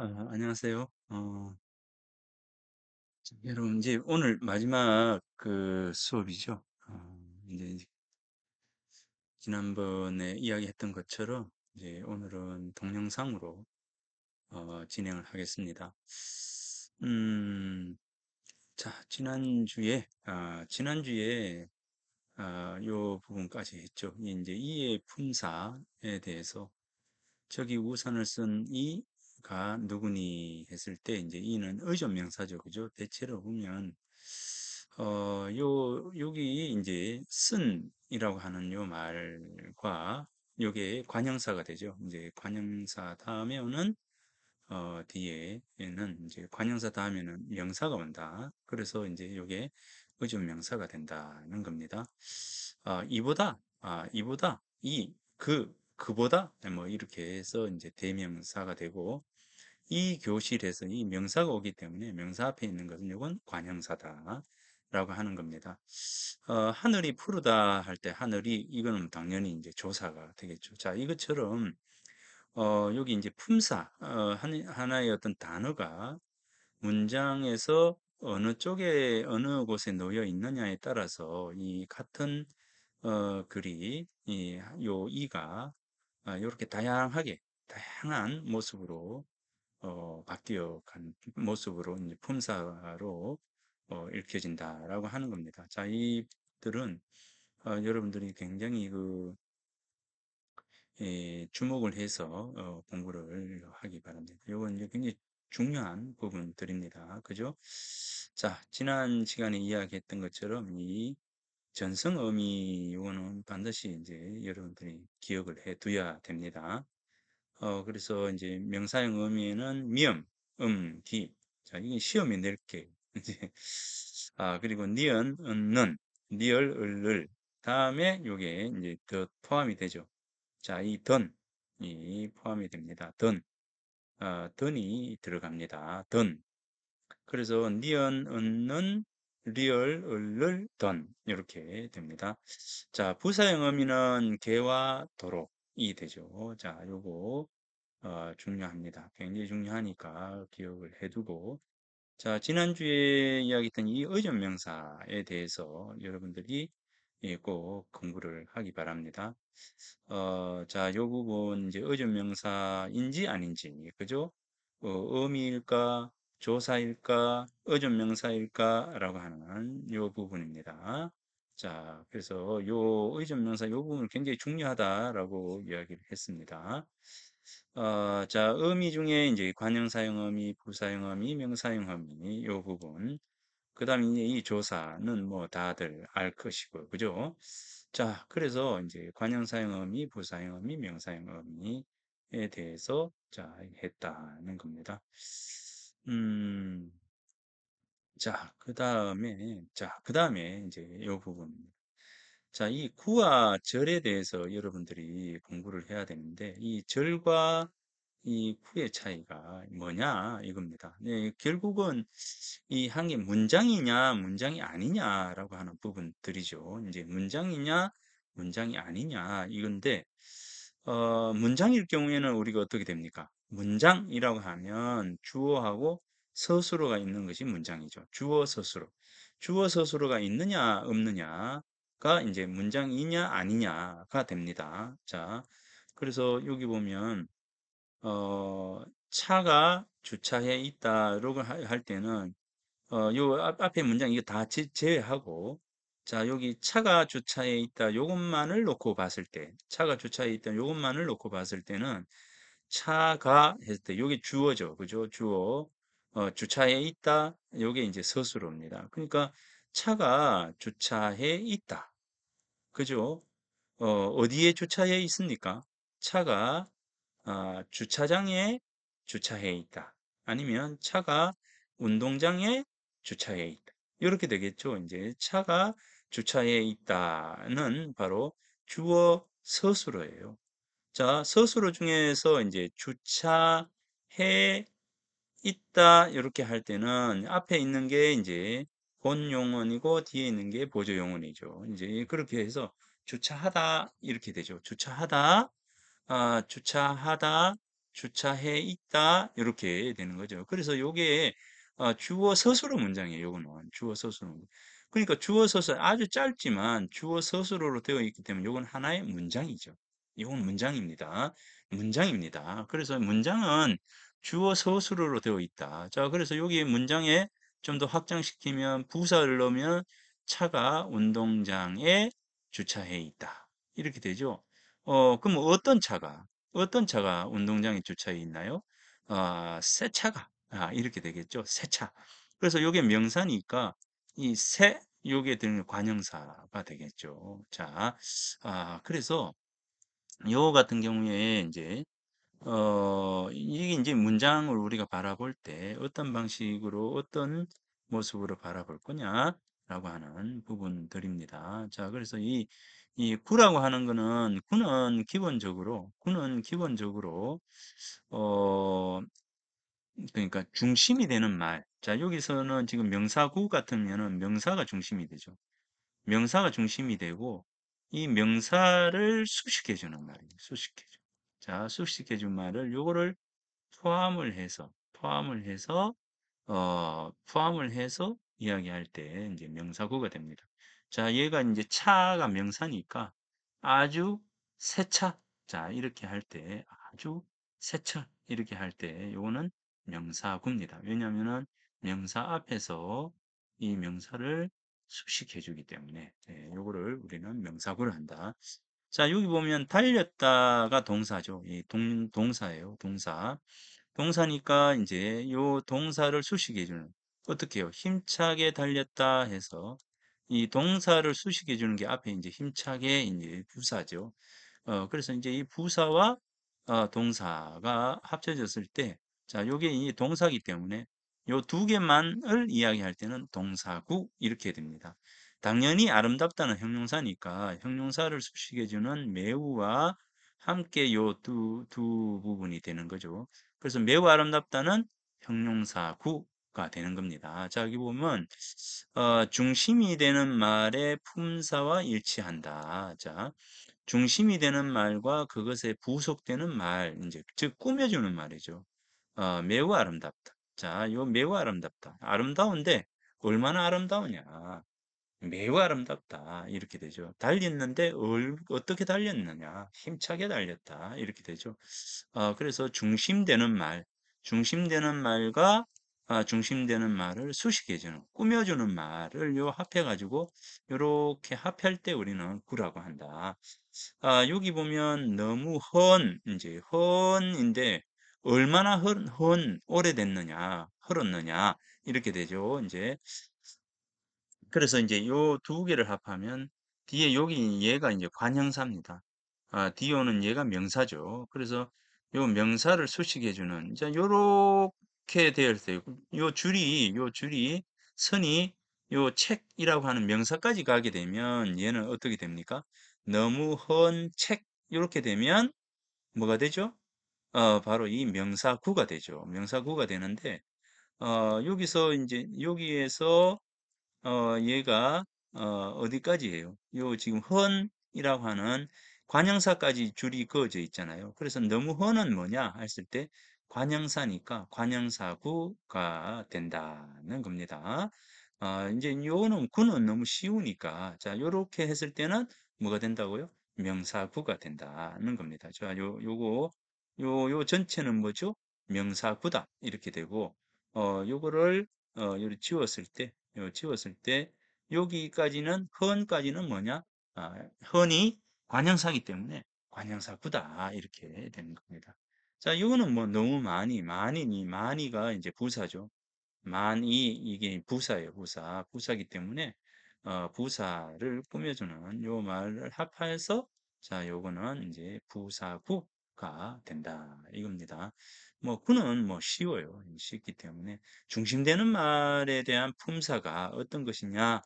아, 안녕하세요. 어, 여러분, 이제 오늘 마지막 그 수업이죠. 어, 이제 지난번에 이야기했던 것처럼 이제 오늘은 동영상으로 어, 진행을 하겠습니다. 음, 자, 지난주에, 아, 지난주에 아, 요 부분까지 했죠. 이제 이의 품사에 대해서 저기 우산을 쓴 이 가 누구니 했을 때 이제 이는 의존 명사죠. 그죠? 대체로 보면 어, 요 여기 이제 쓴이라고 하는 요 말과 요게 관형사가 되죠. 이제 관형사 다음에 오는 어, 뒤에는 이제 관형사 다음에는 명사가 온다. 그래서 이제 요게 의존 명사가 된다는 겁니다. 아, 이보다, 아, 이보다, 이, 그, 그보다, 뭐, 이렇게 해서 이제 대명사가 되고, 이 교실에서 이 명사가 오기 때문에 명사 앞에 있는 것은 이건 관형사다. 라고 하는 겁니다. 어, 하늘이 푸르다 할 때 하늘이, 이거는 당연히 이제 조사가 되겠죠. 자, 이것처럼, 어, 여기 이제 품사, 어, 한- 하나의 어떤 단어가 문장에서 어느 쪽에, 어느 곳에 놓여 있느냐에 따라서 이 같은 어, 글이 이, 요 이가 아, 이렇게 다양하게 다양한 모습으로 어, 바뀌어 간 모습으로 이제 품사로 어, 읽혀진다라고 하는 겁니다. 자, 이들은 어, 여러분들이 굉장히 그 예, 주목을 해서 어, 공부를 하기 바랍니다. 이건 이제 굉장히 중요한 부분들입니다. 그죠? 자, 지난 시간에 이야기했던 것처럼 이 전성 어미 요거는 반드시 이제 여러분들이 기억을 해 두어야 됩니다. 어, 그래서 이제 명사형 어미에는 미음, 음, 기. 자, 이게 낼게. 이제, 아, 그리고 니은, 은는, 니을, 을을. 다음에 요게 이제 더 포함이 되죠. 자, 이 던, 이 포함이 됩니다. 던, 어, 던이 들어갑니다. 던. 그래서 니은, 은는, 리을, 을을, 던 이렇게 됩니다. 자, 부사형 어미는 개와 도록 이 되죠. 자, 요거 어, 중요합니다. 굉장히 중요하니까 기억을 해두고 자, 지난주에 이야기했던 이 의존명사에 대해서 여러분들이 예, 꼭 공부를 하기 바랍니다. 어, 자, 요 부분 이제 의존명사인지 아닌지, 그죠? 어, 어미일까, 조사일까, 의존명사일까라고 하는 요 부분입니다. 자, 그래서 요 의존 명사 요 부분을 굉장히 중요하다라고 이야기를 했습니다. 어, 자, 의미 중에 이제 관형사형 의미, 부사형 의미, 명사형 의미 요 부분. 그 다음에 이제 이 조사는 뭐 다들 알 것이고, 그죠? 자, 그래서 이제 관형사형 의미, 부사형 의미, 명사형 의미에 대해서 자, 했다는 겁니다. 음, 자, 그 다음에, 자, 그 다음에 이제 이 부분입니다. 자, 이 구와 절에 대해서 여러분들이 공부를 해야 되는데, 이 절과 이 구의 차이가 뭐냐 이겁니다. 네, 결국은 이 한 게 문장이냐 문장이 아니냐라고 하는 부분들이죠. 이제 문장이냐 문장이 아니냐 이건데 어, 문장일 경우에는 우리가 어떻게 됩니까? 문장이라고 하면 주어하고 서술어가 있는 것이 문장이죠. 주어 서술어. 주어 서술어가 있느냐 없느냐가 이제 문장이냐 아니냐가 됩니다. 자, 그래서 여기 보면 어, 차가 주차해 있다라고 할할 때는 어, 요 앞, 앞에 문장 이거 다 제, 제외하고 자 여기 차가 주차해 있다 요것만을 놓고 봤을 때 차가 주차해 있다 요것만을 놓고 봤을 때는 차가 했을 때 요게 주어죠 그죠 주어 어, 주차해 있다 요게 이제 서술어입니다 그러니까 차가 주차해 있다 그죠 어, 어디에 주차해 있습니까 차가 아, 주차장에 주차해 있다. 아니면 차가 운동장에 주차해 있다. 이렇게 되겠죠. 이제 차가 주차해 있다는 바로 주어 서술어예요. 자, 서술어 중에서 이제 주차해 있다 이렇게 할 때는 앞에 있는 게 이제 본 용언이고 뒤에 있는 게 보조 용언이죠. 이제 그렇게 해서 주차하다 이렇게 되죠. 주차하다 아, 주차하다, 주차해 있다. 이렇게 되는 거죠. 그래서 요게 어, 주어 서술어 문장이에요. 요거는 주어 서술어. 그러니까 주어 서술 아주 짧지만 주어 서술어로 되어 있기 때문에 요건 하나의 문장이죠. 이건 문장입니다. 문장입니다. 그래서 문장은 주어 서술어로 되어 있다. 자, 그래서 여기 문장에 좀 더 확장시키면 부사를 넣으면 차가 운동장에 주차해 있다. 이렇게 되죠. 어, 그럼 어떤 차가, 어떤 차가 운동장에 주차해 있나요? 아, 새 차가, 아, 이렇게 되겠죠. 새 차. 그래서 요게 명사니까 이 새, 요게 되는 관형사가 되겠죠. 자, 아, 그래서 요 같은 경우에 이제 어 이게 이제 문장을 우리가 바라볼 때 어떤 방식으로 어떤 모습으로 바라볼 거냐라고 하는 부분들입니다. 자, 그래서 이, 이 구라고 하는 거는 구는 기본적으로 구는 기본적으로 어 그러니까 중심이 되는 말. 자, 여기서는 지금 명사구 같으면은 명사가 중심이 되죠. 명사가 중심이 되고 이 명사를 수식해 주는 말이에요. 수식해 줘. 자, 수식 해 준 말을 요거를 포함을 해서 포함을 해서 어 포함을 해서 이야기할 때 이제 명사구가 됩니다. 자, 얘가 이제 차가 명사니까 아주 새 차. 자, 이렇게 할 때 아주 새 차. 이렇게 할 때 요거는 명사구입니다. 왜냐면은 명사 앞에서 이 명사를 수식해 주기 때문에 예, 요거를 우리는 명사구를 한다. 자, 여기 보면 달렸다가 동사죠. 이 동, 동사예요. 동사. 동사니까 이제 요 동사를 수식해 주는 어떻게 해요? 힘차게 달렸다 해서 이 동사를 수식해 주는 게 앞에 이제 힘차게 이제 부사죠. 어, 그래서 이제 이 부사와 어, 동사가 합쳐졌을 때, 자, 요게 이 동사기 때문에 요 두 개만을 이야기할 때는 동사구 이렇게 됩니다. 당연히 아름답다는 형용사니까 형용사를 수식해주는 매우와 함께 요 두, 두 부분이 되는 거죠. 그래서 매우 아름답다는 형용사 구가 되는 겁니다. 자, 여기 보면, 어, 중심이 되는 말의 품사와 일치한다. 자, 중심이 되는 말과 그것에 부속되는 말, 이제, 즉, 꾸며주는 말이죠. 어, 매우 아름답다. 자, 요 매우 아름답다. 아름다운데, 얼마나 아름다우냐. 매우 아름답다. 이렇게 되죠. 달렸는데 얼, 어떻게 달렸느냐. 힘차게 달렸다. 이렇게 되죠. 어, 그래서 중심되는 말, 중심되는 말과 아, 중심되는 말을 수식해주는, 꾸며주는 말을 요 합해가지고 이렇게 합할 때 우리는 구라고 한다. 아, 여기 보면 너무 헌, 이제 헌인데 얼마나 헌, 헌 오래됐느냐, 흐었느냐 이렇게 되죠. 이제 그래서 이제 요두 개를 합하면 뒤에 여기 얘가 이제 관형사입니다. 아, 디오는 얘가 명사죠. 그래서 요 명사를 수식해 주는 이제 요렇게 되어 있어요. 요 줄이 요 줄이 선이 요 책이라고 하는 명사까지 가게 되면 얘는 어떻게 됩니까? 너무 헌책 이렇게 되면 뭐가 되죠? 어, 바로 이 명사구가 되죠. 명사구가 되는데 어, 여기서 이제 여기에서 어, 얘가 어, 어디까지예요? 요 지금 헌이라고 하는 관형사까지 줄이 그어져 있잖아요. 그래서 너무 헌은 뭐냐 했을 때 관형사니까 관형사구가 된다는 겁니다. 아, 이제 요는 구는 너무 쉬우니까 자 요렇게 했을 때는 뭐가 된다고요? 명사구가 된다는 겁니다. 자, 요 요거 요 요 전체는 뭐죠? 명사구다 이렇게 되고 어 요거를 어 요리 지웠을 때요 지웠을 때 여기까지는 헌까지는 뭐냐? 아, 헌이 관형사기 때문에 관형사구다 이렇게 되는 겁니다. 자, 이거는 뭐 너무 많이 많이니 많이가 이제 부사죠. 많이 이게 부사예요, 부사. 부사기 때문에 어, 부사를 꾸며주는 요 말을 합해서 자, 요거는 이제 부사구가 된다 이겁니다. 뭐 구는 뭐 쉬워요. 쉽기 때문에 중심되는 말에 대한 품사가 어떤 것이냐에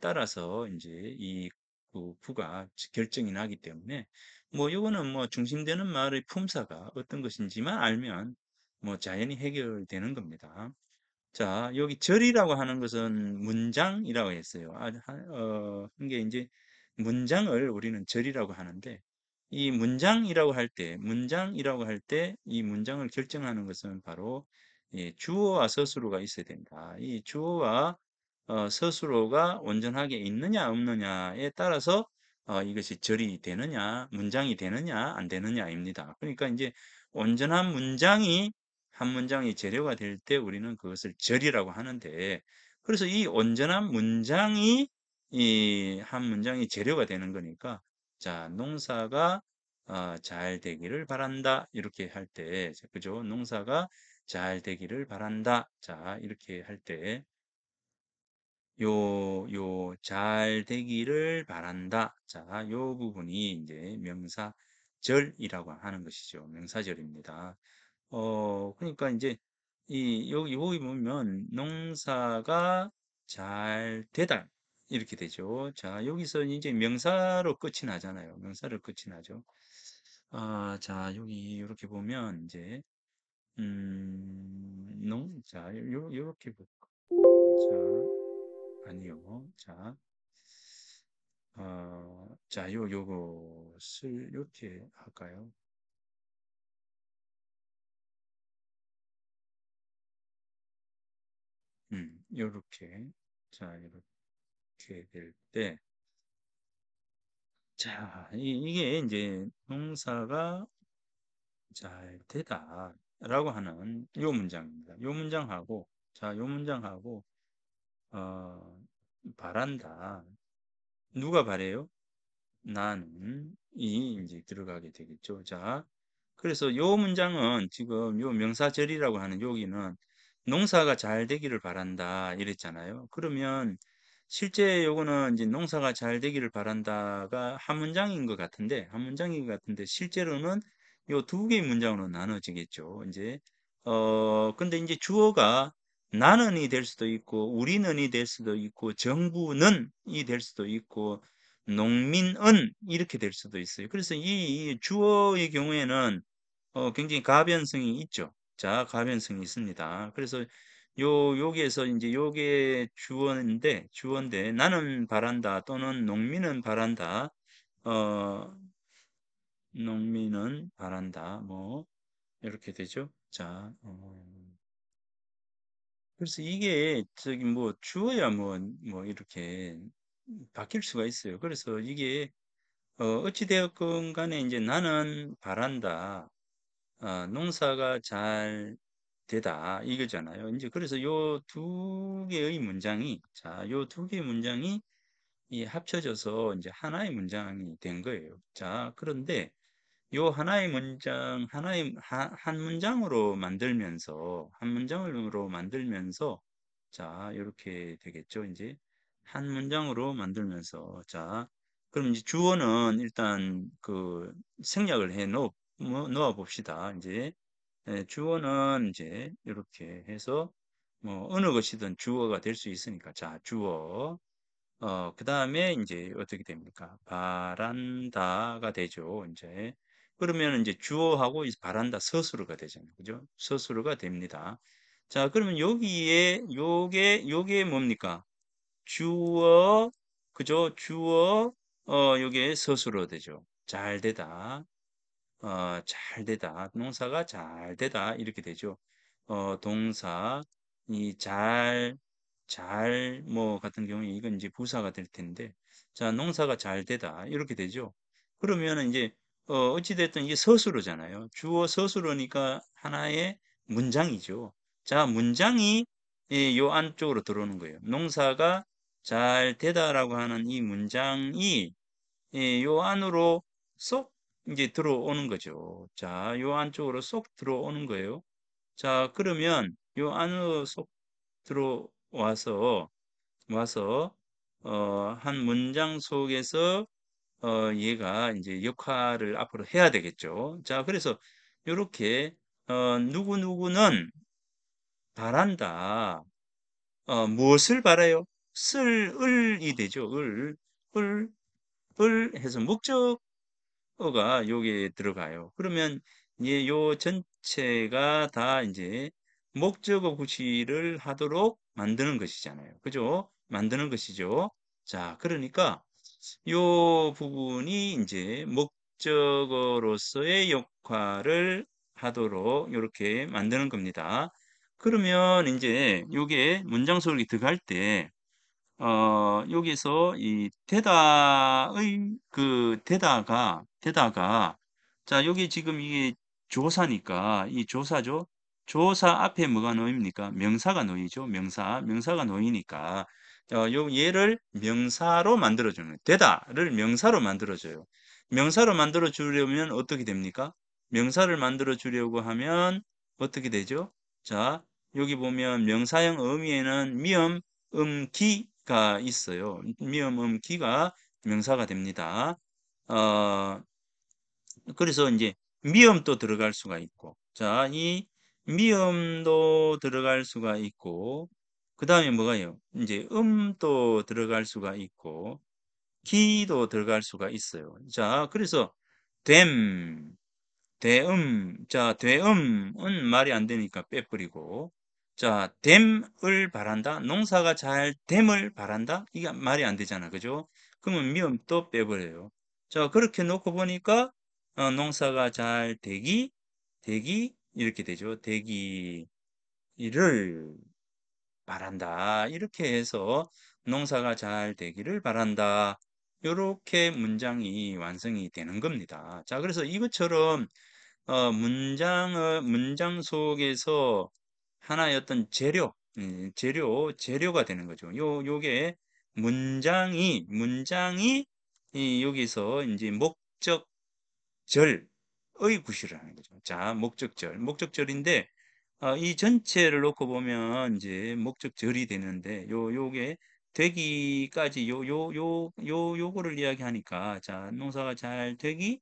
따라서 이제 이 구, 구가 결정이 나기 때문에 뭐 요거는 뭐 중심되는 말의 품사가 어떤 것인지만 알면 뭐 자연히 해결되는 겁니다. 자, 여기 절이라고 하는 것은 문장이라고 했어요. 아, 어, 이게 이제 문장을 우리는 절이라고 하는데 이 문장이라고 할 때, 문장이라고 할 때 이 문장을 결정하는 것은 바로 예, 주어와 서술어가 있어야 된다. 이 주어와 어, 서술어가 온전하게 있느냐 없느냐에 따라서 어, 이것이 절이 되느냐, 문장이 되느냐 안 되느냐입니다. 그러니까 이제 온전한 문장이 한 문장이 재료가 될 때 우리는 그것을 절이라고 하는데 그래서 이 온전한 문장이 이 한 문장이 재료가 되는 거니까 자 농사가 어, 잘 되기를 바란다. 이렇게 할 때 그죠? 농사가 잘 되기를 바란다. 자 이렇게 할 때 요 요 잘 되기를 바란다. 자 요 부분이 이제 명사절이라고 하는 것이죠. 명사절입니다. 어 그러니까 이제 이 여기 여기 보면 농사가 잘 되다 이렇게 되죠. 자 여기서 이제 명사로 끝이 나잖아요. 명사로 끝이 나죠. 아, 자 여기 이렇게 보면 이제 음, 농, 자 요 요렇게 볼까? 자 아니요. 자 어, 자, 요, 요것을 이렇게 할까요? 음, 요렇게. 자, 이렇게 될 때, 자, 이, 이게 이제 동사가 잘 되다 라고 하는 요 문장입니다. 요 문장하고, 자, 요 문장하고, 어, 바란다. 누가 바래요? 나는 이 이제 들어가게 되겠죠. 자, 그래서 요 문장은 지금 요 명사절이라고 하는 여기는 농사가 잘 되기를 바란다 이랬잖아요. 그러면 실제 요거는 이제 농사가 잘 되기를 바란다가 한 문장인 것 같은데 한 문장인 것 같은데 실제로는 요 두 개의 문장으로 나눠지겠죠. 이제 어 근데 이제 주어가 나는이 될 수도 있고 우리는이 될 수도 있고 정부는이 될 수도 있고 농민은 이렇게 될 수도 있어요. 그래서 이, 이 주어의 경우에는 어, 굉장히 가변성이 있죠. 자, 가변성이 있습니다. 그래서 요, 여기에서 이제 요게 주어인데, 주어인데, 나는 바란다 또는 농민은 바란다, 어, 농민은 바란다, 뭐, 이렇게 되죠. 자, 어, 그래서 이게 저기 뭐 주어야 뭐, 뭐 이렇게 바뀔 수가 있어요. 그래서 이게 어, 어찌 되었건 간에 이제 나는 바란다. 어, 농사가 잘 되다. 이거잖아요. 이제 그래서 요 두 개의 문장이, 자, 요 두 개의 문장이 이 합쳐져서 이제 하나의 문장이 된 거예요. 자, 그런데 요 하나의 문장, 하나의, 하, 한 문장으로 만들면서, 한 문장으로 만들면서, 자, 이렇게 되겠죠. 이제 한 문장으로 만들면서, 자, 그럼 이제 주어는 일단 그 생략을 해 놓, 뭐, 놓아 봅시다. 이제 예, 주어는 이제 이렇게 해서 뭐 어느 것이든 주어가 될 수 있으니까, 자, 주어. 어, 그 다음에 이제 어떻게 됩니까? 바란다가 되죠. 이제. 그러면 이제 주어하고 이 바란다 서술어가 되잖아요. 그죠? 서술어가 됩니다. 자, 그러면 여기에 요게 요게 뭡니까? 주어 그죠? 주어 어 요게 서술어 되죠. 잘 되다. 어, 잘 되다. 농사가 잘 되다. 이렇게 되죠. 어, 동사 이 잘 잘 뭐 같은 경우에 이건 이제 부사가 될 텐데 자, 농사가 잘 되다. 이렇게 되죠. 그러면은 이제 어, 어찌 됐든 이게 서술어잖아요. 주어 서술어니까 하나의 문장이죠. 자, 문장이 예, 요 안쪽으로 들어오는 거예요. 농사가 잘 되다라고 하는 이 문장이 예, 요 안으로 쏙 이제 들어오는 거죠. 자, 요 안쪽으로 쏙 들어오는 거예요. 자, 그러면 요 안으로 쏙 들어와서 와서 어, 한 문장 속에서 어, 얘가 이제 역할을 앞으로 해야 되겠죠. 자, 그래서 이렇게 어, 누구 누구는 바란다. 어, 무엇을 바라요? 쓸, 을이 되죠. 을, 을, 을 해서 목적 어가 여기에 들어가요. 그러면 이제 요 전체가 다 이제 목적어 구실을 하도록 만드는 것이잖아요. 그죠? 만드는 것이죠. 자, 그러니까 요 부분이 이제 목적어로서의 역할을 하도록 이렇게 만드는 겁니다. 그러면 이제 요게 문장 속에 들어갈 때 어, 여기서 이 대다의 그 대다가 대다가 자 여기 지금 이게 조사니까 이 조사죠. 조사 앞에 뭐가 놓입니까? 명사가 놓이죠. 명사 명사가 놓이니까 어, 요 얘를 명사로 만들어주는 대다를 명사로 만들어줘요. 명사로 만들어 주려면 어떻게 됩니까? 명사를 만들어 주려고 하면 어떻게 되죠? 자 여기 보면 명사형 의미에는 미음, 음, 기가 있어요. 미음, 음, 기가 명사가 됩니다. 어, 그래서 이제 미음도 들어갈 수가 있고, 자, 이 미음도 들어갈 수가 있고, 그 다음에 뭐가요? 이제 음도 들어갈 수가 있고, 기도 들어갈 수가 있어요. 자, 그래서 됨, 대음, 자, 대음은 말이 안 되니까 빼버리고, 자, 됨을 바란다. 농사가 잘 됨을 바란다. 이게 말이 안 되잖아. 그죠? 그러면 미음 또 빼버려요. 자, 그렇게 놓고 보니까 어, 농사가 잘 되기, 되기 이렇게 되죠. 되기를 바란다. 이렇게 해서 농사가 잘 되기를 바란다. 이렇게 문장이 완성이 되는 겁니다. 자, 그래서 이것처럼 어, 문장을 문장 속에서 하나의 어떤 재료, 음, 재료, 재료가 되는 거죠. 요 요게 문장이 문장이 이 여기서 이제 목적절의 구실을 하는 거죠. 자, 목적절, 목적절인데 어, 이 전체를 놓고 보면 이제 목적절이 되는데 요 요게 되기까지 요 요 요 요 요거를 이야기하니까 자, 농사가 잘 되기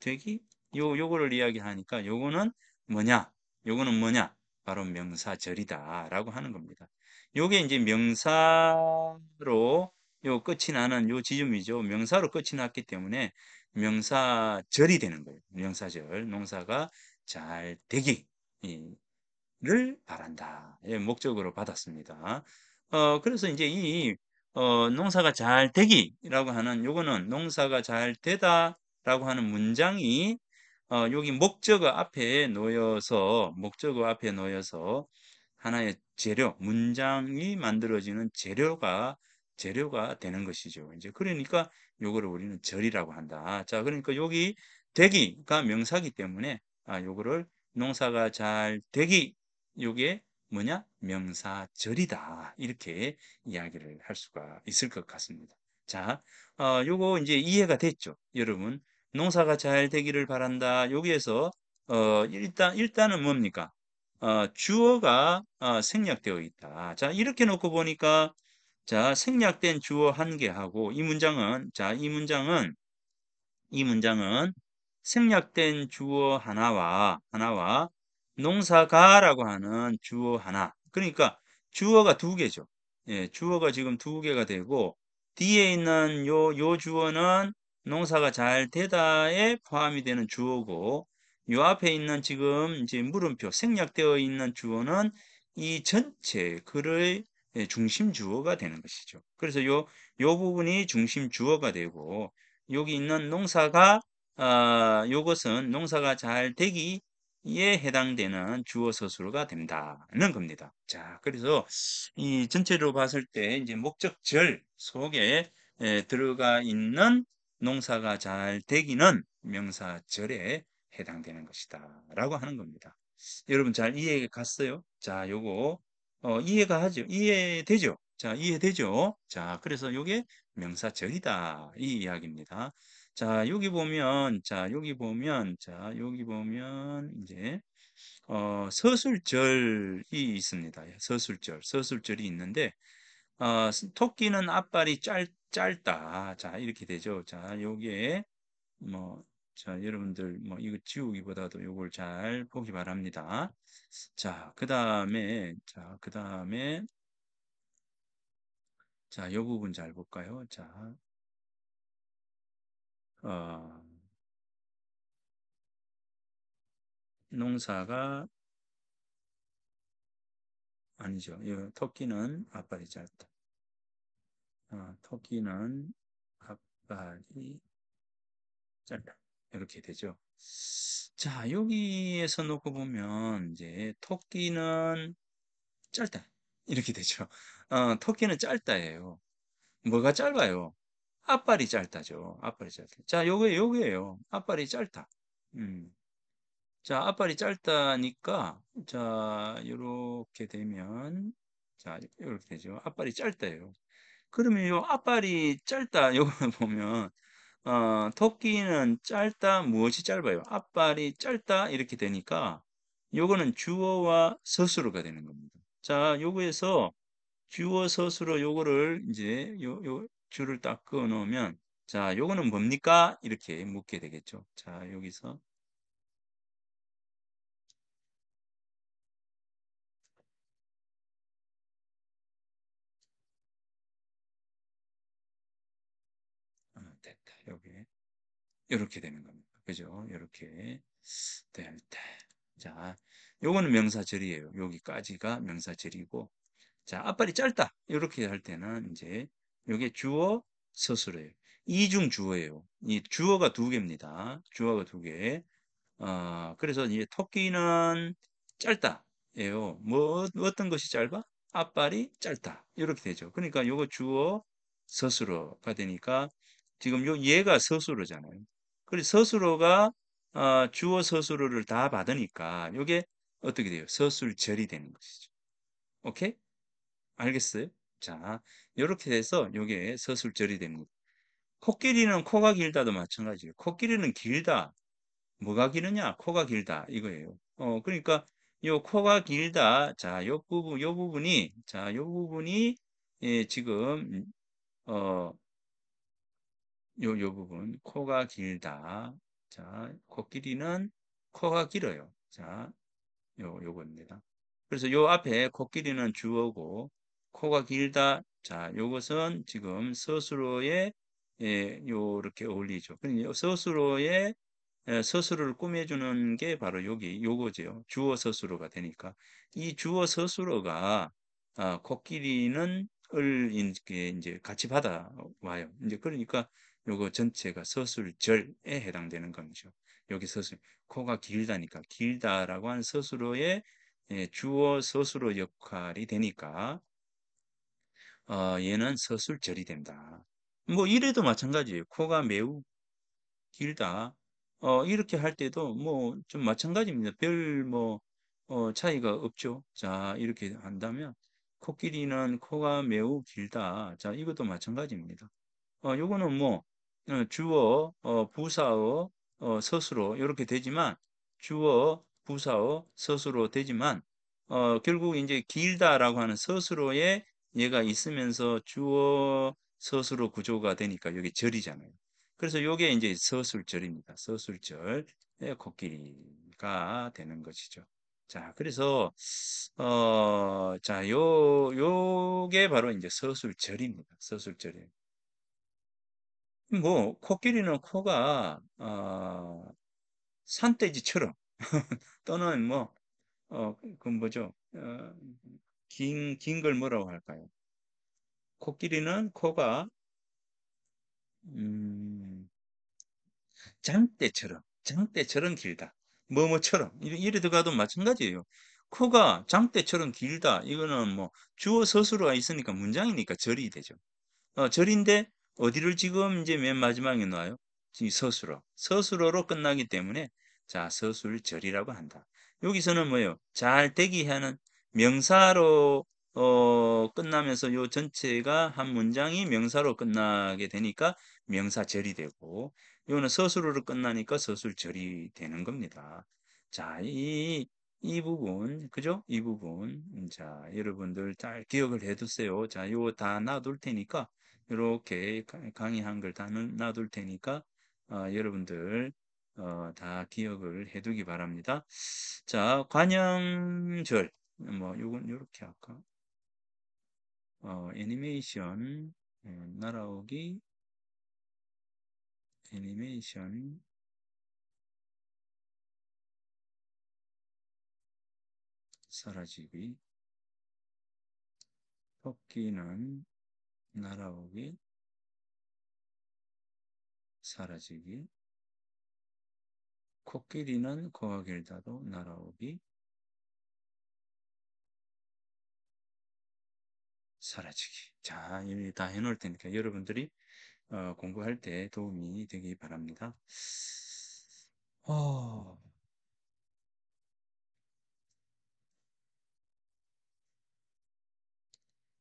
되기 요 요거를 이야기하니까 요거는 뭐냐? 요거는 뭐냐? 바로 명사절이다 라고 하는 겁니다. 요게 이제 명사로 요 끝이 나는 요 지점이죠. 명사로 끝이 났기 때문에 명사절이 되는 거예요. 명사절. 농사가 잘 되기를 바란다. 예, 목적으로 받았습니다. 어, 그래서 이제 이 어, 농사가 잘 되기라고 하는 요거는 농사가 잘 되다라고 하는 문장이 어, 여기 목적어 앞에 놓여서 목적어 앞에 놓여서 하나의 재료, 문장이 만들어지는 재료가 재료가 되는 것이죠. 이제 그러니까 요거를 우리는 절이라고 한다. 자, 그러니까 여기 되기가 명사기 때문에 아, 요거를 농사가 잘 되기 요게 뭐냐? 명사절이다. 이렇게 이야기를 할 수가 있을 것 같습니다. 자, 어, 요거 이제 이해가 됐죠? 여러분, 농사가 잘 되기를 바란다. 여기에서 어, 일단 일단은 뭡니까? 어, 주어가 어, 생략되어 있다. 자, 이렇게 놓고 보니까 자, 생략된 주어 한 개하고 이 문장은 자, 이 문장은 이 문장은 생략된 주어 하나와 하나와 농사가라고 하는 주어 하나. 그러니까 주어가 두 개죠. 예, 주어가 지금 두 개가 되고 뒤에 있는 요, 요 주어는 농사가 잘 되다에 포함이 되는 주어고 요 앞에 있는 지금 이제 물음표 생략되어 있는 주어는 이 전체 글의 예, 중심 주어가 되는 것이죠. 그래서 요, 요 부분이 중심 주어가 되고 여기 있는 농사가 아, 요것은 농사가 잘 되기에 해당되는 주어 서술어가 된다는 겁니다. 자, 그래서 이 전체로 봤을 때 이제 목적절 속에 에, 들어가 있는 농사가 잘 되기는 명사절에 해당되는 것이다 라고 하는 겁니다. 여러분 잘 이해 갔어요? 자, 요거 어, 이해가 하죠? 이해되죠? 자, 이해되죠? 자, 그래서 요게 명사절이다 이 이야기입니다. 자, 여기 보면 자, 여기 보면 자, 여기 보면 이제 어, 서술절이 있습니다. 서술절, 서술절이 있는데 어, 토끼는 앞발이 짧, 짧다. 자, 이렇게 되죠. 자, 요게 뭐 자, 여러분들 뭐 이거 지우기보다도 요걸 잘 보기 바랍니다. 자, 그 다음에 자, 그 다음에 자, 요 부분 잘 볼까요? 자. 어, 농사가 아니죠. 이 토끼는 앞발이 짧다. 어, 토끼는 앞발이 짧다. 이렇게 되죠. 자, 여기에서 놓고 보면 이제 토끼는 짧다. 이렇게 되죠. 어, 토끼는 짧다예요. 뭐가 짧아요? 앞발이 짧다죠. 앞발이 짧다. 자, 요게 요게요. 앞발이 짧다. 음. 자, 앞발이 짧다니까 자, 요렇게 되면 자, 요렇게 되죠. 앞발이 짧다예요. 그러면 요 앞발이 짧다 요거 보면 어, 토끼는 짧다 무엇이 짧아요? 앞발이 짧다 이렇게 되니까 요거는 주어와 서술어가 되는 겁니다. 자, 요거에서 주어 서술어 요거를 이제 요, 요 줄을 딱 그어 놓으면 자, 요거는 뭡니까? 이렇게 묻게 되겠죠. 자, 여기서 요게 이렇게 되는 겁니다. 그죠? 이렇게 될 때. 자, 요거는 명사절이에요. 여기까지가 명사절이고 자, 앞발이 짧다. 이렇게 할 때는 이제 요게 주어 서술어예요. 이중 주어예요. 이 주어가 두 개입니다. 주어가 두 개. 어, 그래서 이제 토끼는 짧다예요. 뭐 어떤 것이 짧아? 앞발이 짧다. 이렇게 되죠. 그러니까 요거 주어 서술어가 되니까 지금 요 얘가 서술어잖아요. 그래서 서술어가 어, 주어 서술어를 다 받으니까 요게 어떻게 돼요? 서술절이 되는 것이죠. 오케이? 알겠어요? 자, 이렇게 돼서 요게 서술절이 됩니다. 코끼리는 코가 길다도 마찬가지예요. 코끼리는 길다. 뭐가 기느냐? 코가 길다. 이거예요. 어, 그러니까 요 코가 길다. 자, 요 부분, 요 부분이, 자, 요 부분이, 예, 지금, 어, 요, 요 부분, 코가 길다. 자, 코끼리는 코가 길어요. 자, 요, 요겁니다. 그래서 요 앞에 코끼리는 주어고, 코가 길다. 자, 요것은 지금 서술어에, 예, 요렇게 어울리죠. 그러니까 서술어에 예, 서술어를 꾸며주는 게 바로 여기 요거죠. 주어 서술어가 되니까 이 주어 서술어가 아, 코끼리는 을 이제 같이 받아와요. 이제 그러니까 요거 전체가 서술절에 해당되는 거죠. 여기 서술 코가 길다니까 길다라고 하는 서술어의 예, 주어 서술어 역할이 되니까 어, 얘는 서술절이 된다. 뭐 이래도 마찬가지예요. 코가 매우 길다. 어, 이렇게 할 때도 뭐 좀 마찬가지입니다. 별 뭐, 어, 차이가 없죠. 자, 이렇게 한다면 코끼리는 코가 매우 길다. 자, 이것도 마찬가지입니다. 어, 요거는 뭐, 어, 주어, 어, 부사어, 어, 서술어 이렇게 되지만 주어, 부사어, 서술어 되지만 어, 결국 이제 길다라고 하는 서술어에 얘가 있으면서 주어, 서술어 구조가 되니까 여기 절이잖아요. 그래서 요게 이제 서술절입니다. 서술절의 코끼리가 되는 것이죠. 자, 그래서 어, 자, 요 요게 바로 이제 서술절입니다. 서술절이에요. 뭐 코끼리는 코가 어, 산돼지처럼 또는 뭐 어, 그 뭐죠? 어, 긴, 긴 걸 뭐라고 할까요? 코끼리는 코가 음, 장대처럼, 장대처럼 길다. 뭐뭐처럼. 이래, 들어가도 마찬가지예요. 코가 장대처럼 길다. 이거는 뭐 주어 서술어가 있으니까 문장이니까 절이 되죠. 어, 절인데 어디를 지금 이제 맨 마지막에 놔요? 이 서술어. 서술어로 끝나기 때문에 자, 서술절이라고 한다. 여기서는 뭐예요? 잘 대기하는 명사로 어, 끝나면서 요 전체가 한 문장이 명사로 끝나게 되니까 명사절이 되고 이거는 서술어로 끝나니까 서술절이 되는 겁니다. 자, 이, 이 부분, 그죠? 이 부분. 자, 여러분들 잘 기억을 해 두세요. 자, 요거 다 놔둘 테니까, 이렇게 강의한 걸 다 놔둘 테니까, 어, 여러분들, 어, 다 기억을 해 두기 바랍니다. 자, 관형절. 뭐, 요건 요렇게 할까? 어, 애니메이션, 예, 날아오기, 애니메이션, 사라지기, 토끼는 날아오기, 사라지기, 코끼리는 코가 길다도 날아오기 사라지기. 자, 이미 다 해놓을 테니까 여러분들이 어, 공부할 때 도움이 되기 바랍니다. 어,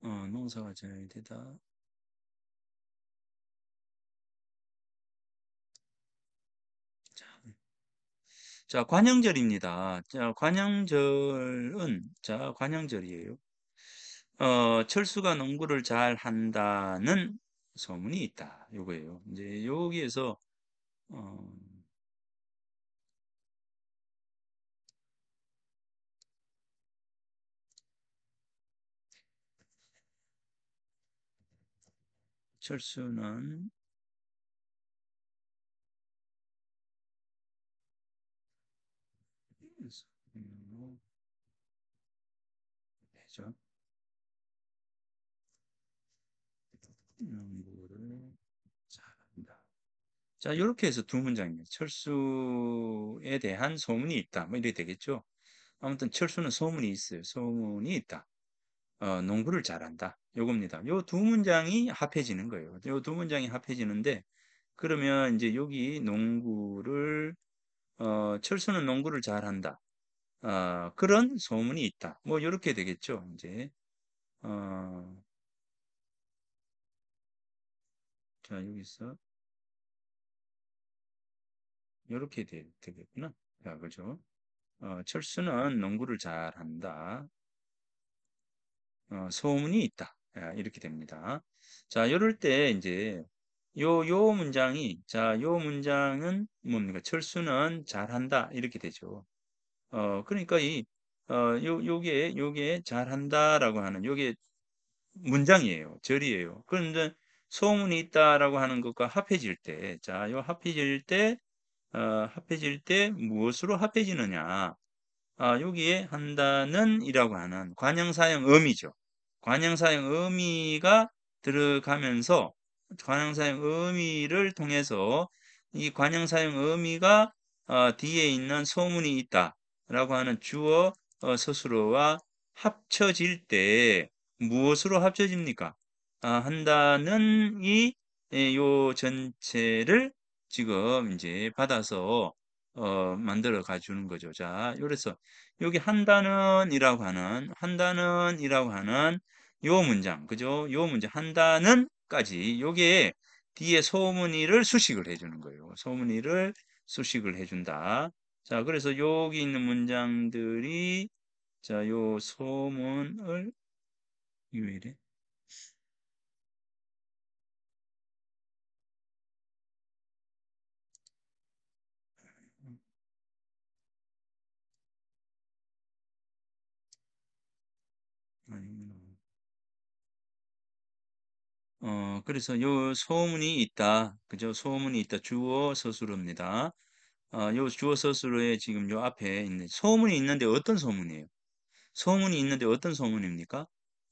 어, 농사가 잘 되다. 자, 자, 관형절입니다. 자, 관형절은, 자, 관형절이에요. 어, 철수가 농구를 잘 한다는 소문이 있다. 요거예요. 이제 여기에서, 어, 철수는 되죠. 농구를 잘한다. 자, 이렇게 해서 두 문장입니다. 철수에 대한 소문이 있다. 뭐 이렇게 되겠죠. 아무튼 철수는 소문이 있어요. 소문이 있다. 어, 농구를 잘한다. 요겁니다. 요 두 문장이 합해지는 거예요. 요 두 문장이 합해지는데 그러면 이제 여기 농구를 어, 철수는 농구를 잘한다. 어, 그런 소문이 있다. 뭐 이렇게 되겠죠. 이제 어, 자 여기서 이렇게 되, 겠구나 자, 그죠? 어, 철수는 농구를 잘한다. 어, 소문이 있다. 야, 이렇게 됩니다. 자, 이럴 때 이제 요, 요 문장이 자, 요 문장은 뭡니까? 철수는 잘한다. 이렇게 되죠. 어, 그러니까 이 어, 요, 요게 요게 잘한다라고 하는 요게 문장이에요. 절이에요. 그런데 소문이 있다라고 하는 것과 합해질 때, 자, 요 합해질 때, 어, 합해질 때 무엇으로 합해지느냐? 아, 여기에 한다는 이라고 하는 관형사형 의미죠. 관형사형 의미가 들어가면서 관형사형 의미를 통해서 이 관형사형 의미가 어, 뒤에 있는 소문이 있다라고 하는 주어 어, 서술어와 합쳐질 때 무엇으로 합쳐집니까? 아, 한다는 이 요 전체를 지금 이제 받아서 어, 만들어 가주는 거죠. 자, 그래서 여기 한다는이라고 하는 한다는이라고 하는 요 문장, 그죠? 요 문장 한다는까지 요게 뒤에 소문이를 수식을 해주는 거예요. 소문이를 수식을 해준다. 자, 그래서 여기 있는 문장들이 자, 요 소문을 왜 이래? 어, 그래서 요 소문이 있다. 그죠? 소문이 있다. 주어 서술어입니다. 어, 요 주어 서술어에 지금 요 앞에 있는 소문이 있는데 어떤 소문이에요? 소문이 있는데 어떤 소문입니까?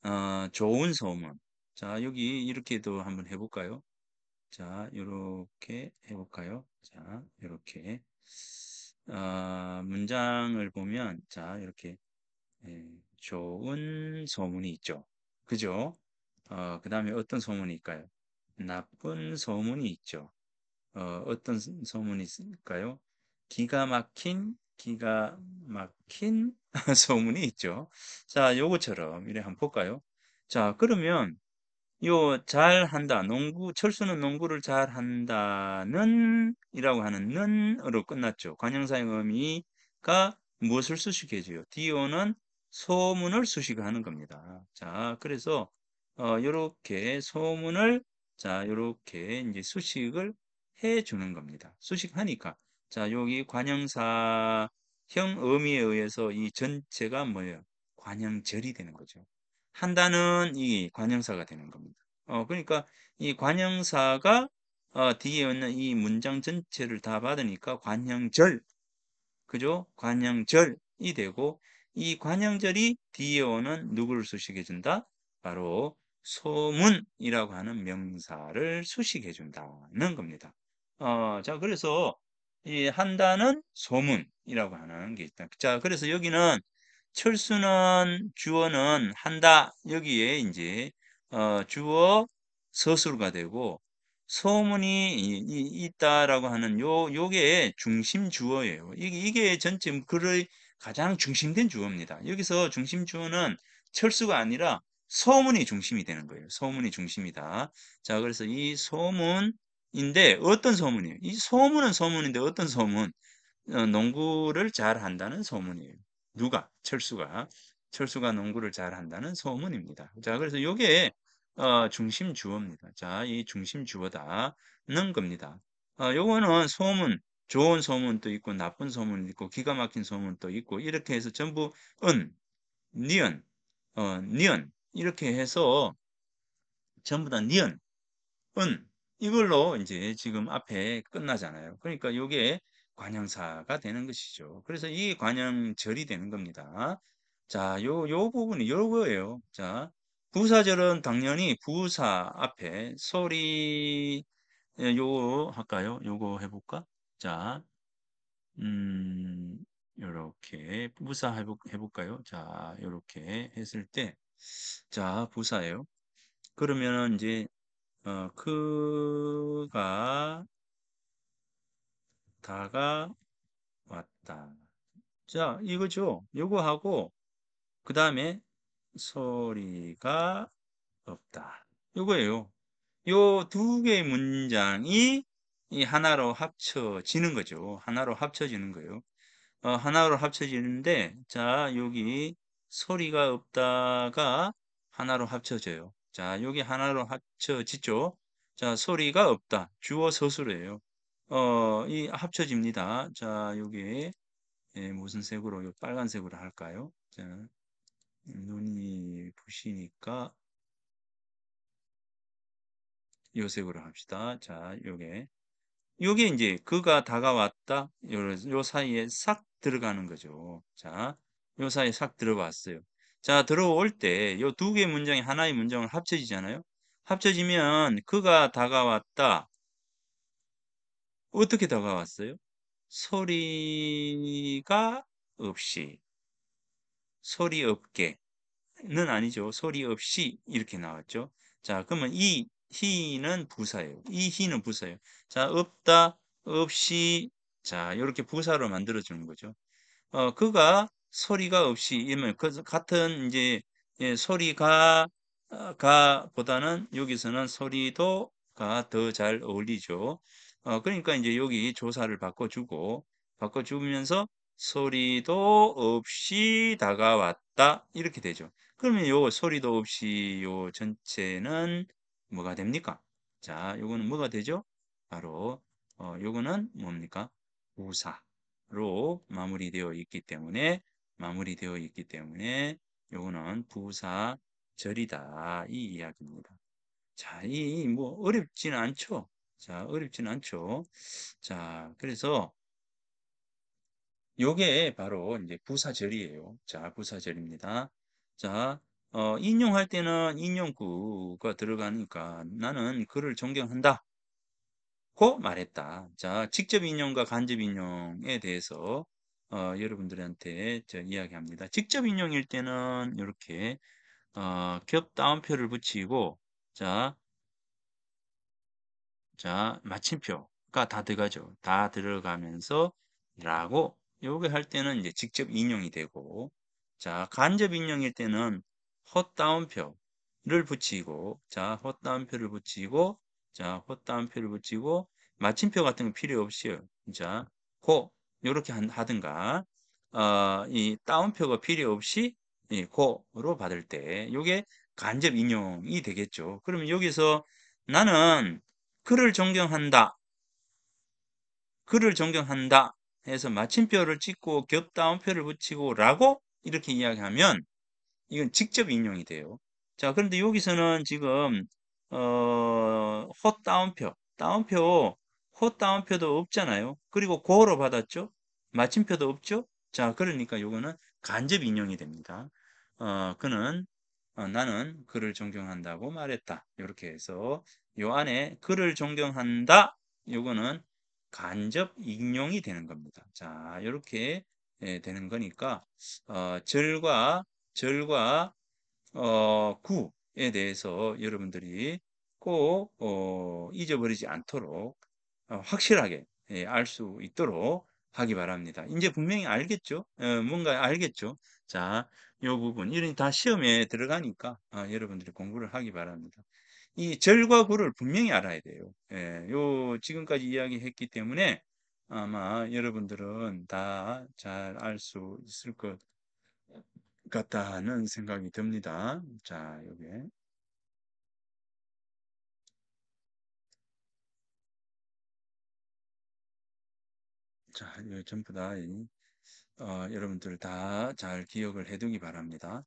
어, 좋은 소문. 자, 여기 이렇게도 한번 해볼까요? 자, 이렇게 해볼까요? 자, 이렇게. 어, 문장을 보면, 자, 이렇게, 예, 좋은 소문이 있죠. 그죠? 어, 그 다음에 어떤 소문이 있까요? 나쁜 소문이 있죠. 어, 어떤 소문이 있을까요? 기가 막힌, 기가 막힌 소문이 있죠. 자, 요거처럼 이래 한번 볼까요? 자, 그러면 요 잘한다. 농구 철수는 농구를 잘한다는 이라고 하는 는으로 끝났죠. 관형사의 의미가 무엇을 수식해줘요? 디오는 소문을 수식하는 겁니다. 자, 그래서 어, 요렇게 소문을 자, 요렇게 이제 수식을 해 주는 겁니다. 수식하니까 자, 여기 관형사형 의미에 의해서 이 전체가 뭐예요? 관형절이 되는 거죠. 한다는 이 관형사가 되는 겁니다. 어, 그러니까 이 관형사가 어, 뒤에 있는 이 문장 전체를 다 받으니까 관형절, 그죠? 관형절이 되고 이 관형절이 뒤에 오는 누구를 수식해 준다? 바로 소문이라고 하는 명사를 수식해 준다는 겁니다. 어, 자, 그래서 이 한다는 소문이라고 하는 게 있다. 자, 그래서 여기는 철수는 주어는 한다. 여기에 이제 어, 주어 서술가 되고 소문이 있다라고 하는 요 요게 중심 주어예요. 이게 이게 전체 글의 가장 중심된 주어입니다. 여기서 중심 주어는 철수가 아니라 소문이 중심이 되는 거예요. 소문이 중심이다. 자, 그래서 이 소문인데 어떤 소문이에요? 이 소문은 소문인데 어떤 소문? 어, 농구를 잘 한다는 소문이에요. 누가? 철수가. 철수가 농구를 잘 한다는 소문입니다. 자, 그래서 이게 어, 중심 주어입니다. 자, 이 중심 주어다는 겁니다. 어, 요거는 소문, 좋은 소문도 있고 나쁜 소문도 있고 기가 막힌 소문도 있고 이렇게 해서 전부 은, 니은, 어, 니은 이렇게 해서 전부 다 니은, 은 이걸로 이제 지금 앞에 끝나잖아요. 그러니까 요게 관형사가 되는 것이죠. 그래서 이 관형절이 되는 겁니다. 자, 요, 요 부분이 요거예요. 자, 부사절은 당연히 부사 앞에 소리, 예, 요 할까요? 요거 해볼까? 자, 음, 요렇게 부사 해볼, 해볼까요? 자, 요렇게 했을 때, 자, 부사예요. 그러면은 이제 어, 그가 다가왔다. 자, 이거죠. 요거 하고 그 다음에 소리가 없다. 요거예요. 요 두 개의 문장이 이 하나로 합쳐지는 거죠. 하나로 합쳐지는 거예요. 어, 하나로 합쳐지는데 자, 여기 소리가 없다가 하나로 합쳐져요. 자, 여기 하나로 합쳐지죠. 자, 소리가 없다. 주어 서술이에요. 어, 이 합쳐집니다. 자, 여기 예, 무슨 색으로? 요 빨간색으로 할까요? 자, 눈이 부시니까 요 색으로 합시다. 자, 요게 요게 이제 그가 다가왔다. 요, 요 사이에 싹 들어가는 거죠. 자, 요 사이에 싹 들어왔어요. 자, 들어올 때 요 두 개의 문장이 하나의 문장을 합쳐지잖아요. 합쳐지면 그가 다가왔다. 어떻게 다가왔어요? 소리가 없이 소리 없게는 아니죠. 소리 없이 이렇게 나왔죠. 자, 그러면 이 히는 부사예요. 이 히는 부사예요. 자, 없다, 없이 자, 이렇게 부사로 만들어 주는 거죠. 어, 그가 소리가 없이 이면 그 같은 이제 예, 소리가 어, 가보다는 여기서는 소리도가 더 잘 어울리죠. 어, 그러니까 이제 여기 조사를 바꿔주고 바꿔주면서 소리도 없이 다가왔다 이렇게 되죠. 그러면 요 소리도 없이 요 전체는 뭐가 됩니까? 자, 요거는 뭐가 되죠? 바로 어, 요거는 뭡니까? 부사로 마무리되어 있기 때문에 마무리되어 있기 때문에 요거는 부사절이다 이 이야기입니다. 자, 이 뭐 어렵지는 않죠? 자, 어렵지는 않죠? 자, 그래서 요게 바로 이제 부사절이에요. 자, 부사절입니다. 자, 어, 인용할 때는 인용구가 들어가니까 나는 그를 존경한다. 고 말했다. 자, 직접 인용과 간접 인용에 대해서 어, 여러분들한테 저 이야기합니다. 직접 인용일 때는 이렇게 어, 겹 다운표를 붙이고 자, 자, 마침표가 다 들어가죠. 다 들어가면서 라고 요게 할 때는 이제 직접 인용이 되고 자, 간접 인용일 때는 헛 다운표를 붙이고 자, 헛 다운표를 붙이고 자, 헛 다운표를 붙이고 마침표 같은 거 필요 없이요. 자, 고 요렇게 하든가 어, 이 다운표가 필요 없이 이 고로 받을 때 요게 간접 인용이 되겠죠. 그러면 여기서 나는 그를 존경한다. 그를 존경한다 해서 마침표를 찍고 겹다운표를 붙이고 라고 이렇게 이야기하면 이건 직접 인용이 돼요. 자, 그런데 여기서는 지금 어, 헛 다운표, 다운표, 헛 다운표도 없잖아요. 그리고 고로 받았죠. 마침표도 없죠. 자, 그러니까 요거는 간접 인용이 됩니다. 어, 그는 어, 나는 그를 존경한다고 말했다. 이렇게 해서 요 안에 그를 존경한다. 요거는 간접 익용이 되는 겁니다. 자, 이렇게 예, 되는 거니까 어, 절과 절과 어, 구에 대해서 여러분들이 꼭 어, 잊어버리지 않도록 어, 확실하게 예, 알수 있도록 하기 바랍니다. 이제 분명히 알겠죠? 어, 뭔가 알겠죠? 자, 이 부분 이런 다 시험에 들어가니까 아, 여러분들이 공부를 하기 바랍니다. 이 절과 구를 분명히 알아야 돼요. 예, 요 지금까지 이야기했기 때문에 아마 여러분들은 다 잘 알 수 있을 것 같다는 생각이 듭니다. 자, 요게 자, 요 전부 다 이, 어, 여러분들 다 잘 기억을 해두기 바랍니다.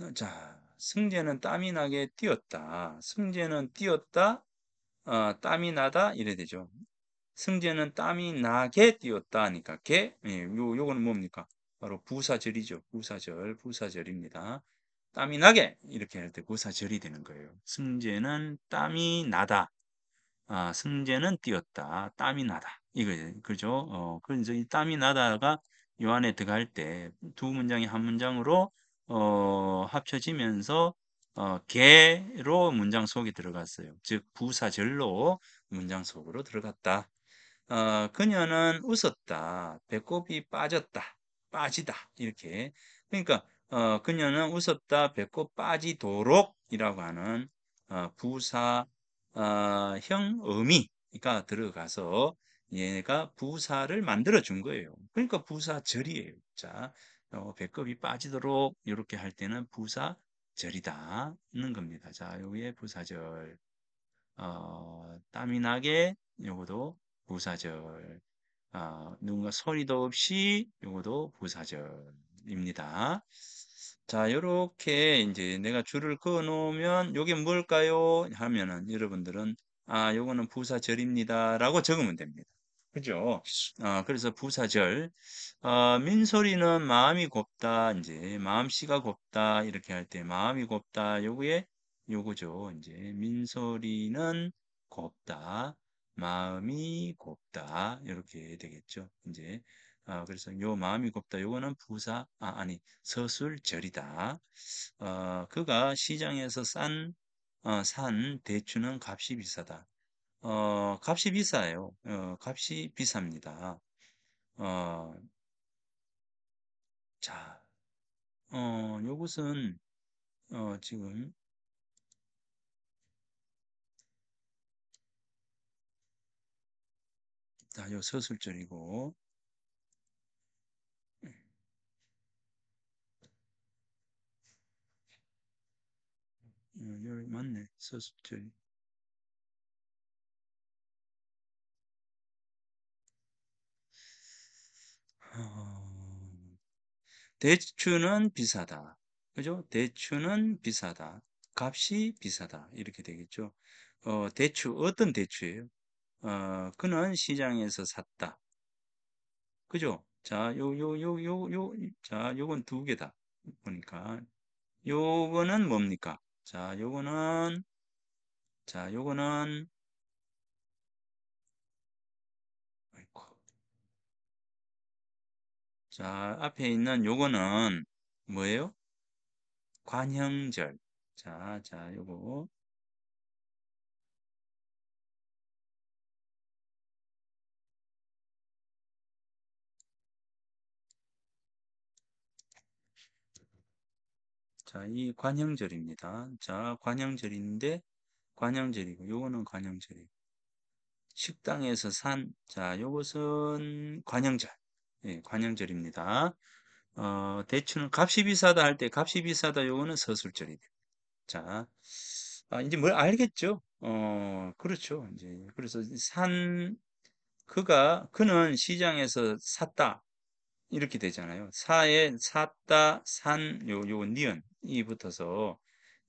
어, 자, 승재는 땀이 나게 뛰었다. 승재는 뛰었다. 어, 땀이 나다 이래 되죠. 승재는 땀이 나게 뛰었다 하니까 게 예, 요 요거는 뭡니까? 바로 부사절이죠. 부사절, 부사절입니다. 땀이 나게 이렇게 할 때 부사절이 되는 거예요. 승재는 땀이 나다. 아, 승재는 뛰었다. 땀이 나다. 이거 그죠? 어, 그래서 이 땀이 나다가 요 안에 들어갈 때 두 문장이 한 문장으로 어, 합쳐지면서 어, 개로 문장 속에 들어갔어요. 즉 부사절로 문장 속으로 들어갔다. 어, 그녀는 웃었다. 배꼽이 빠졌다. 빠지다. 이렇게. 그러니까 어, 그녀는 웃었다. 배꼽 빠지도록 이라고 하는 어, 부사 어, 형 의미가 들어가서 얘가 부사를 만들어 준 거예요. 그러니까 부사절이에요. 자, 어, 배꼽이 빠지도록 이렇게 할 때는 부사절이다는 겁니다. 자, 여기에 부사절. 어, 땀이 나게 요것도 부사절. 어, 누군가 소리도 없이 요것도 부사절입니다. 자, 요렇게 이제 내가 줄을 그어 놓으면 요게 뭘까요? 하면은 여러분들은 아, 요거는 부사절입니다. 라고 적으면 됩니다. 그죠? 어, 그래서 부사절. 어, 민소리는 마음이 곱다. 이제 마음씨가 곱다. 이렇게 할 때 마음이 곱다. 요거에 요거죠. 이제 민소리는 곱다. 마음이 곱다. 이렇게 되겠죠. 이제 어, 그래서 요 마음이 곱다. 요거는 부사 아, 아니 서술절이다. 어, 그가 시장에서 싼 어, 산 대추는 값이 비싸다. 어, 값이 비싸요. 어, 값이 비쌉니다. 어, 자, 어, 요것은 어, 지금 자, 요 서술절이고 어, 요 맞네. 서술절. 대추는 비싸다. 그죠? 대추는 비싸다. 값이 비싸다. 이렇게 되겠죠. 어, 대추, 어떤 대추예요? 어, 그는 시장에서 샀다. 그죠? 자, 요, 요, 요, 요, 요, 자, 요건 두 개다. 보니까. 요거는 뭡니까? 자, 요거는, 자, 요거는, 아이고. 자, 앞에 있는 요거는 뭐예요? 관형절. 자, 자, 요거. 자, 이 관형절입니다. 자, 관형절인데, 관형절이고, 요거는 관형절이고. 식당에서 산, 자, 요것은 관형절. 예, 관형절입니다. 어, 대추는 값이 비싸다 할 때 값이 비싸다 요거는 서술절이 돼요. 자, 아, 이제 뭘 알겠죠? 어, 그렇죠. 이제 그래서 산 그가 그는 시장에서 샀다 이렇게 되잖아요. 사에 샀다 산 요 요 니은 이 붙어서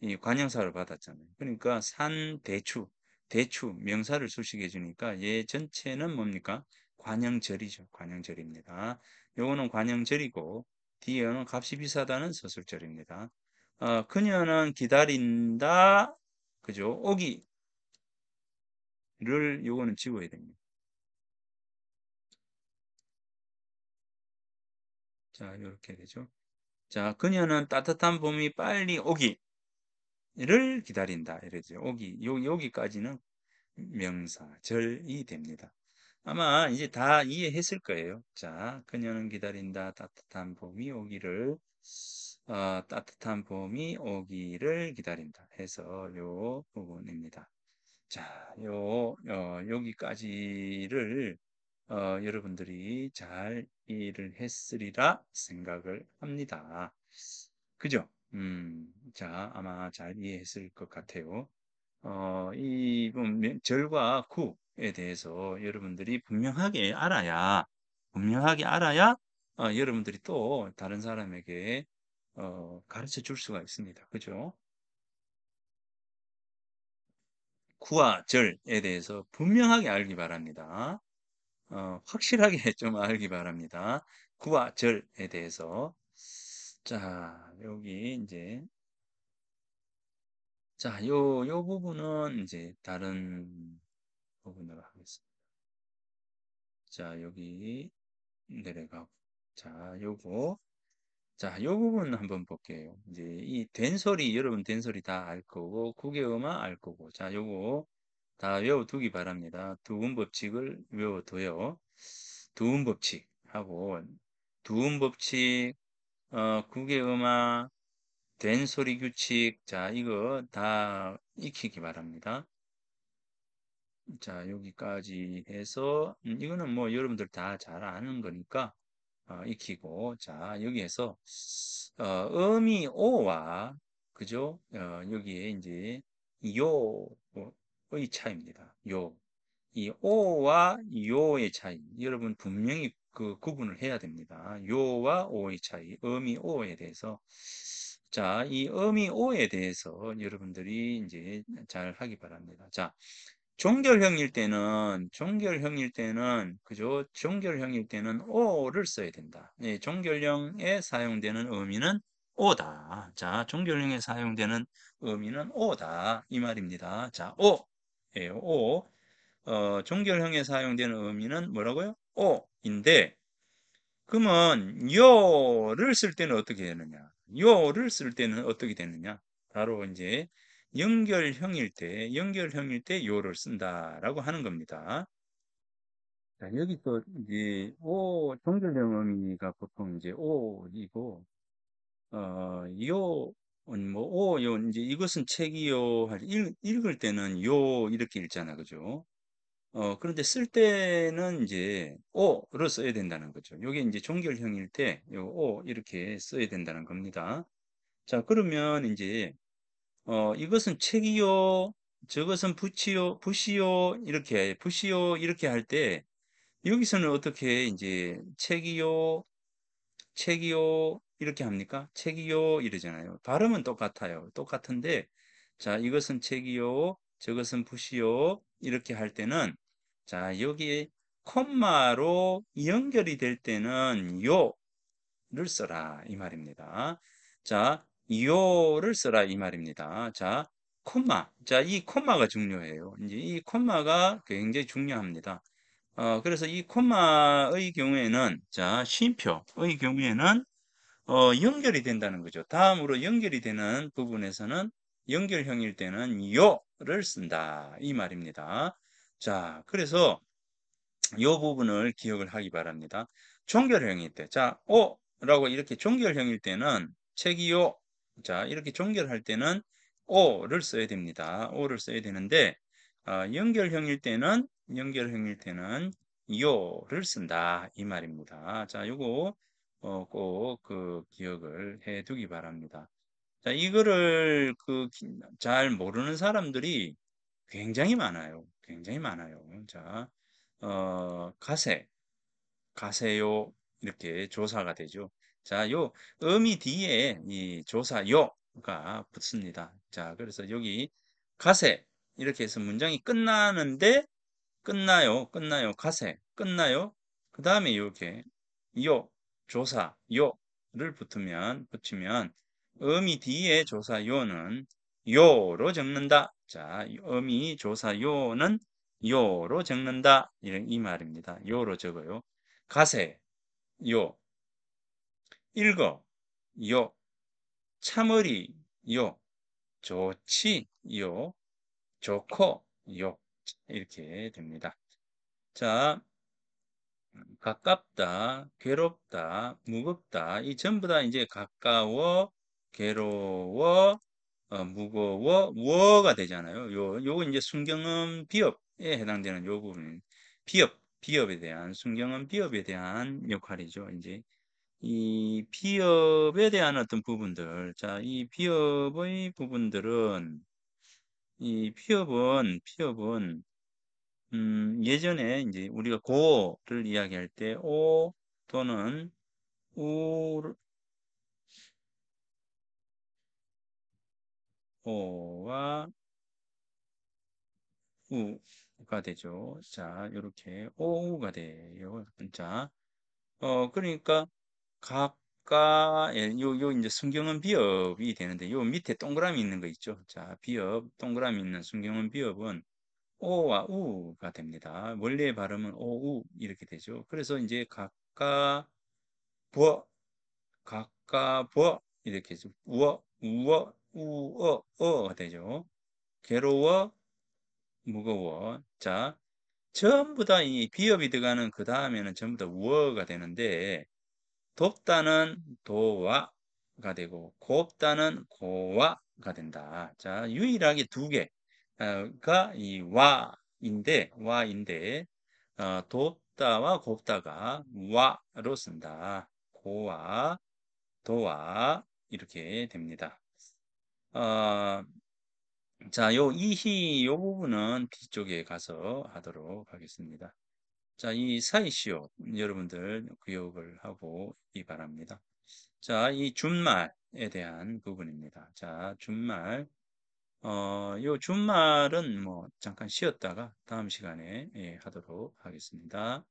이 관형사를 받았잖아요. 그러니까 산 대추 대추 명사를 수식해 주니까 얘 전체는 뭡니까? 관형절이죠. 관형절입니다. 요거는 관형절이고 뒤에는 값이 비싸다는 서술절입니다. 어, 그녀는 기다린다. 그죠? 오기를 요거는 지워야 됩니다. 자, 요렇게 되죠. 자, 그녀는 따뜻한 봄이 빨리 오기를 기다린다. 이래죠. 오기, 요, 여기까지는 명사절이 됩니다. 아마 이제 다 이해했을 거예요. 자, 그녀는 기다린다. 따뜻한 봄이 오기를, 어, 따뜻한 봄이 오기를 기다린다. 해서 요 부분입니다. 자, 요, 어, 여기까지를 어, 여러분들이 잘 이해를 했으리라 생각을 합니다. 그죠? 음, 자, 아마 잘 이해했을 것 같아요. 어, 이 절과 구에 대해서 여러분들이 분명하게 알아야, 분명하게 알아야 어, 여러분들이 또 다른 사람에게 어, 가르쳐 줄 수가 있습니다. 그죠? 구와 절에 대해서 분명하게 알기 바랍니다. 어, 확실하게 좀 알기 바랍니다. 구와 절에 대해서. 자, 여기 이제 자, 요, 요 부분은 이제 다른 부분으로 하겠습니다. 자, 여기 내려가고. 자, 요거. 자, 요 부분 한번 볼게요. 이제 이 된소리, 여러분 된소리 다 알 거고, 국외음화 알 거고. 자, 요거 다 외워두기 바랍니다. 두음 법칙을 외워둬요. 두음 법칙 하고, 두음 법칙, 어, 국외음화, 된소리 규칙. 자, 이거 다 익히기 바랍니다. 자, 여기까지 해서, 음, 이거는 뭐 여러분들 다 잘 아는 거니까, 어, 익히고, 자, 여기에서, 어, 음이 오와, 그죠? 어, 여기에 이제, 요의 차이입니다. 요. 이 오와 요의 차이. 여러분 분명히 그 구분을 해야 됩니다. 요와 오의 차이. 음이 오에 대해서. 자, 이 음이 오에 대해서 여러분들이 이제 잘 하기 바랍니다. 자, 종결형일 때는 종결형일 때는 그죠? 종결형일 때는 오를 써야 된다. 네, 종결형에 사용되는 의미는 오다. 자, 종결형에 사용되는 의미는 오다 이 말입니다. 자, 오예요. 오. 어, 종결형에 사용되는 의미는 뭐라고요? 오인데 그러면 요를 쓸 때는 어떻게 되느냐? 요를 쓸 때는 어떻게 되느냐? 바로 이제 연결형일 때, 연결형일 때 요를 쓴다라고 하는 겁니다. 자, 여기 또 이제 오 종결형 의미가 보통 이제 오이고 어, 요, 뭐, 오, 요, 이제 이것은 책이요. 할 읽, 읽을 때는 요, 이렇게 읽잖아. 그죠? 어, 그런데 쓸 때는 이제 오를 써야 된다는 거죠. 요게 이제 종결형일 때, 요 오, 이렇게 써야 된다는 겁니다. 자, 그러면 이제 어, 이것은 책이요, 저것은 붓이요, 붓이요, 이렇게, 붓이요, 이렇게 할 때, 여기서는 어떻게 이제 책이요, 책이요, 이렇게 합니까? 책이요, 이러잖아요. 발음은 똑같아요. 똑같은데, 자, 이것은 책이요, 저것은 붓이요, 이렇게 할 때는, 자, 여기에 콤마로 연결이 될 때는 요를 써라, 이 말입니다. 자, 요를 써라 이 말입니다. 자, 콤마. 자, 이 콤마가 중요해요. 이제 이 콤마가 굉장히 중요합니다. 어, 그래서 이 콤마의 경우에는 자, 쉼표의 경우에는 어, 연결이 된다는 거죠. 다음으로 연결이 되는 부분에서는 연결형일 때는 요를 쓴다 이 말입니다. 자, 그래서 이 부분을 기억을 하기 바랍니다. 종결형일 때, 자, 오라고 이렇게 종결형일 때는 책이요 자, 이렇게 종결할 때는 오를 써야 됩니다. 오를 써야 되는데 어, 연결형일 때는 연결형일 때는 요를 쓴다 이 말입니다. 자, 요거 어, 꼭 그 기억을 해 두기 바랍니다. 자, 이거를 그 잘 모르는 사람들이 굉장히 많아요. 굉장히 많아요. 자, 어, 가세, 가세요 이렇게 조사가 되죠. 자, 요 음이 뒤에 이 조사 요가 붙습니다. 자, 그래서 여기 가세 이렇게 해서 문장이 끝나는데 끝나요. 끝나요. 가세 끝나요. 그 다음에 이렇게 요 조사 요를 붙으면 붙이면 음이 뒤에 조사 요는 요로 적는다. 자, 음이 조사 요는 요로 적는다. 이 말입니다. 요로 적어요. 가세 요 읽어, 요, 참으리, 요, 좋지, 요, 좋고, 요. 이렇게 됩니다. 자, 가깝다, 괴롭다, 무겁다. 이 전부 다 이제 가까워, 괴로워, 어, 무거워, 워가 되잖아요. 요, 요거 이제 순경음 비업에 해당되는 요 부분. 비업, 비업에 대한, 순경음 비업에 대한 역할이죠. 이제 이 비업에 대한 어떤 부분들. 자, 이 비업의 부분들은, 이 피업은, 피업은, 음, 예전에 이제 우리가 고를 이야기할 때, 오 또는 우, 오와 우가 되죠. 자, 이렇게 오우가 돼요. 자, 어, 그러니까 가까에 요, 요 이제 순경은 비읍이 되는데 요 밑에 동그라미 있는 거 있죠. 자, 비읍 동그라미 있는 순경은 비읍은 오와 우가 됩니다. 원래의 발음은 오우 이렇게 되죠. 그래서 이제 가까 부어 가까워 이렇게 해서 우어 우어 우어 어가 되죠. 괴로워 무거워 자 전부 다 이 비읍이 들어가는 그 다음에는 전부 다 우어가 되는데 덥다는 도와가 되고 곱다는 고와가 된다. 자 유일하게 두 개가 이 와인데 와인데 어, 덥다와 곱다가 와로 쓴다. 고와 도와 이렇게 됩니다. 어, 자, 요 이히 요 부분은 뒤쪽에 가서 하도록 하겠습니다. 자, 이 사이시오 여러분들 기억을 하고 이 바랍니다. 자, 이 준말에 대한 부분입니다. 자, 준말. 어, 요 준말은 뭐 잠깐 쉬었다가 다음 시간에 예, 하도록 하겠습니다.